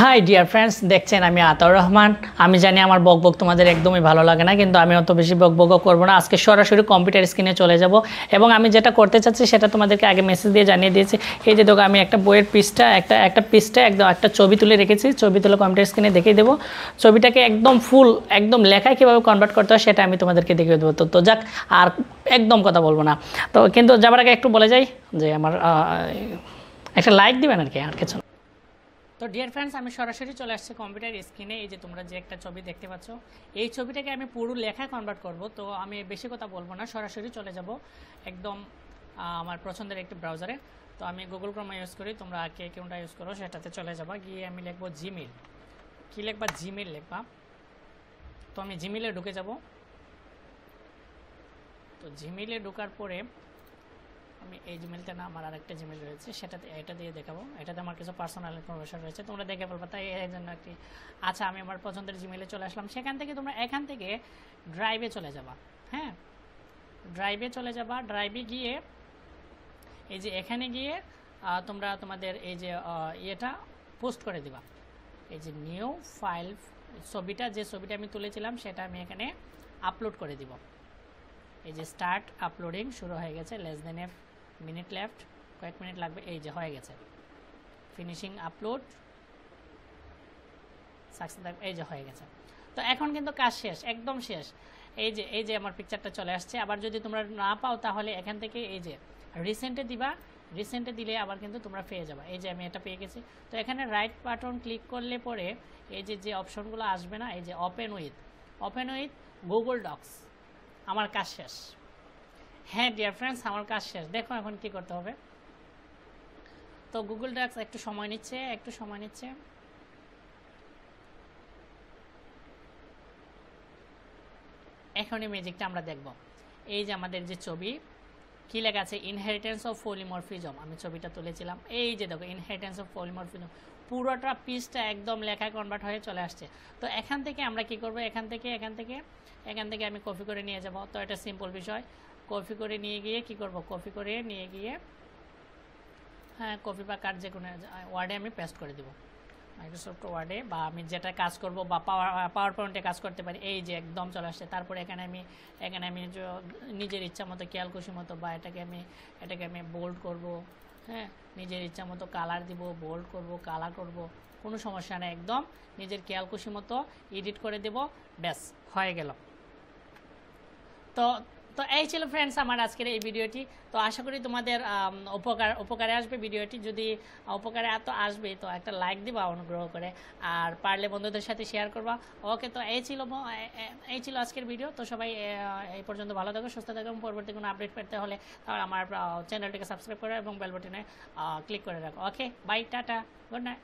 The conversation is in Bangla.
হাই ডিয়ার ফ্রেন্ডস দেখছেন আমি আতাউর রহমান। আমি জানি আমার বক বক তোমাদের একদমই ভালো লাগে না, কিন্তু আমি অত বেশি বক বকও করব না। আজকে সরাসরি কম্পিউটার স্ক্রিনে চলে যাব এবং আমি যেটা করতে চাচ্ছি সেটা তোমাদেরকে আগে মেসেজ দিয়ে জানিয়ে দিয়েছি। এই যে দেখো, আমি একটা বইয়ের পিসটা একটা একটা পিসটা একদম একটা ছবি তুলে রেখেছি। ছবি তুলে কম্পিউটার স্ক্রিনে দেখিয়ে দেবো। ছবিটাকে একদম ফুল একদম লেখায় কীভাবে কনভার্ট করতে হয় সেটা আমি তোমাদেরকে দেখিয়ে দেবো। তো তো যাক, আর একদম কথা বলব না। তো, কিন্তু যাবার আগে একটু বলে যাই যে আমার একটা লাইক দিবেন আর কি, আর কিছু। তো ডিয়ার ফ্রেন্ডস আমি সরাসরি চলে আসছি কম্পিউটার স্ক্রিনে এই যে তোমরা যে একটা ছবি দেখতে পাচ্ছ, এই ছবিটাকে আমি পুরো লেখায় কনভার্ট করব। তো আমি বেশি কথা বলব না, সরাসরি চলে যাব একদম আমার পছন্দের একটি ব্রাউজারে তো আমি গুগল ক্রোমা ইউজ করি, তোমরা কে কোনটা ইউজ করো সেটাতে চলে যাবা। গিয়ে আমি লিখব জিমেল কী লিখবা? জিমেল লিখবা। তো আমি জিমেলে ঢুকে যাব। তো জিমেলে ঢোকার পরে আমি এই জিমেলটা না, আমার আরেকটা জিমেল রয়েছে, সেটাতে এটা দিয়ে দেখাবো। এটাতে আমার কিছু পার্সোনাল ইনফরমেশন রয়েছে, তোমরা দেখে বলব তাই এই জন্য একটি আচ্ছা আমি আমার পছন্দের জিমেলে চলে আসলাম। সেখান থেকে তোমরা এখান থেকে ড্রাইভে চলে যাবা হ্যাঁ? ড্রাইভে চলে যাবা ড্রাইভে গিয়ে এই যে এখানে গিয়ে তোমরা তোমাদের এই যে ইয়েটা পোস্ট করে দিবা। এই যে নিউ ফাইল ছবিটা, যে ছবিটা আমি তুলেছিলাম, সেটা আমি এখানে আপলোড করে দিব। এই যে স্টার্ট আপলোডিং শুরু হয়ে গেছে less than a few minute left কয়েক মিনিট লাগবে, এই যে হয়ে গেছে। ফিনিশিং আপলোড সাকসেস এই যে হয়ে গেছে। তো এখন কিন্তু কাজ শেষ, একদম শেষ। এই যে এই যে আমার পিকচারটা চলে আসছে, আবার যদি তোমরা না পাও তাহলে এখান থেকে এই যে রিসেন্টে দিবা রিসেন্টে দিলে আবার কিন্তু তোমরা পেয়ে যাবা। এই যে আমি এটা পেয়ে গেছি। তো এখানে রাইট বাটন ক্লিক করলে পরে এই যে যে অপশনগুলো আসবে না, এই যে open with open with Google Docs আমার কাজ শেষ। হ্যাঁ ডিয়ার ফ্রেন্ডস আমার কাজ শেষ। দেখো এখন কি করতে হবে। তো গুগল ডক্স একটু সময় নিচ্ছে, একটু সময় নিচ্ছে। এখন এই ম্যাজিকটা আমরা দেখব। এই যে আমাদের যে ছবি, কি লেখা আছে? ইনহেরিটেন্স অফ পলিমরফিজম আমি ছবিটা তুলেছিলাম। এই যে দেখো ইনহেরিটেন্স অফ পলিমরফিজম পুরোটা পিসটা একদম লেখায় কনভার্ট হয়ে চলে আসছে। তো এখান থেকে আমরা কি করব? এখান থেকে এখান থেকে এখান থেকে আমি কপি করে নিয়ে যাব। তো এটা সিম্পল বিষয়। কপি করে নিয়ে গিয়ে কি করব? কফি করে নিয়ে গিয়ে হ্যাঁ কফি বা কার্ড যে কোনো ওয়ার্ডে আমি পেস্ট করে দিব। মাইক্রোসফট ওয়ার্ডে বা আমি যেটা কাজ করব বা পাওয়ার পাওয়ার পয়েন্টে কাজ করতে পারি, এই যে একদম চলে আসছে। তারপরে এখানে আমি এখানে আমি নিজের ইচ্ছা মতো খেয়াল খুশি মতো বা এটাকে আমি এটাকে আমি বোল্ড করব হ্যাঁ নিজের ইচ্ছা মতো কালার দিব বোল্ড করব কালার করব, কোনো সমস্যা নেই, একদম নিজের খেয়াল খুশি মতো এডিট করে দেব, ব্যাস, হয়ে গেল। তো তো এই ছিল ফ্রেন্ডস আমার আজকের এই ভিডিওটি। তো আশা করি তোমাদের উপকার, উপকারে আসবে ভিডিওটি। যদি উপকারে এত আসবে, তো একটা লাইক দিবা অনুগ্রহ করে। আর পারলে বন্ধুদের সাথে শেয়ার করবা। ওকে, তো এই ছিল এই ছিল আজকের ভিডিও তো সবাই এই পর্যন্ত ভালো থাকো, সুস্থ থাকো। এবং পরবর্তী কোনো আপডেট পেতে হলে তাহলে আমার চ্যানেলটিকে সাবস্ক্রাইব করো এবং বেল বাটনে ক্লিক করে রাখো। Okay bye tata good night